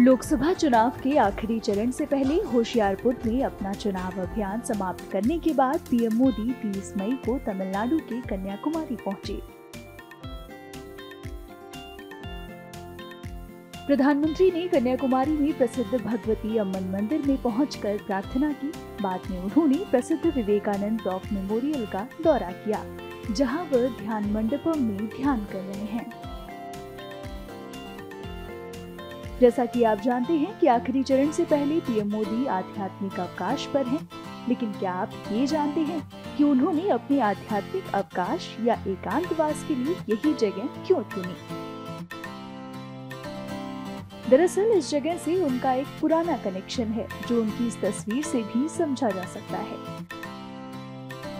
लोकसभा चुनाव के आखिरी चरण से पहले होशियारपुर में अपना चुनाव अभियान समाप्त करने के बाद पीएम मोदी 30 मई को तमिलनाडु के कन्याकुमारी पहुँचे। प्रधानमंत्री ने कन्याकुमारी में प्रसिद्ध भगवती अम्मन मंदिर में पहुंचकर प्रार्थना की। बाद में उन्होंने प्रसिद्ध विवेकानंद रॉक मेमोरियल का दौरा किया जहाँ वह ध्यान मंडपम में ध्यान कर रहे हैं। जैसा कि आप जानते हैं कि आखिरी चरण से पहले पीएम मोदी आध्यात्मिक अवकाश पर हैं, लेकिन क्या आप ये जानते हैं कि उन्होंने अपने आध्यात्मिक अवकाश या एकांतवास के लिए यही जगह क्यों चुनी? दरअसल इस जगह से उनका एक पुराना कनेक्शन है, जो उनकी इस तस्वीर से भी समझा जा सकता है।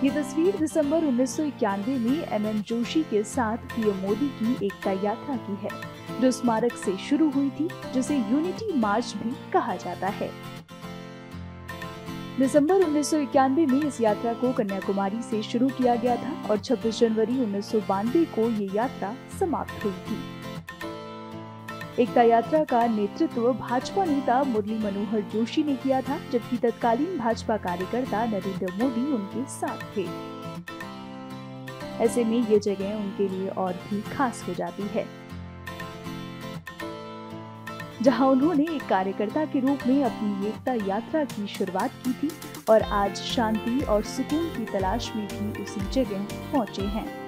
ये तस्वीर दिसंबर उन्नीस सौ इक्यानवे में एम एम जोशी के साथ पीएम मोदी की एकता यात्रा की है, जो स्मारक से शुरू हुई थी, जिसे यूनिटी मार्च भी कहा जाता है। दिसंबर उन्नीस सौ इक्यानवे में इस यात्रा को कन्याकुमारी से शुरू किया गया था और 26 जनवरी उन्नीस सौ बानबे को ये यात्रा समाप्त हुई थी। एकता यात्रा का नेतृत्व भाजपा नेता मुरली मनोहर जोशी ने किया था, जबकि तत्कालीन भाजपा कार्यकर्ता नरेंद्र मोदी उनके साथ थे। ऐसे में ये जगह उनके लिए और भी खास हो जाती है। जहाँ उन्होंने एक कार्यकर्ता के रूप में अपनी एकता यात्रा की शुरुआत की थी, और आज शांति और सुकून की तलाश में भी उसी जगह पहुँचे हैं।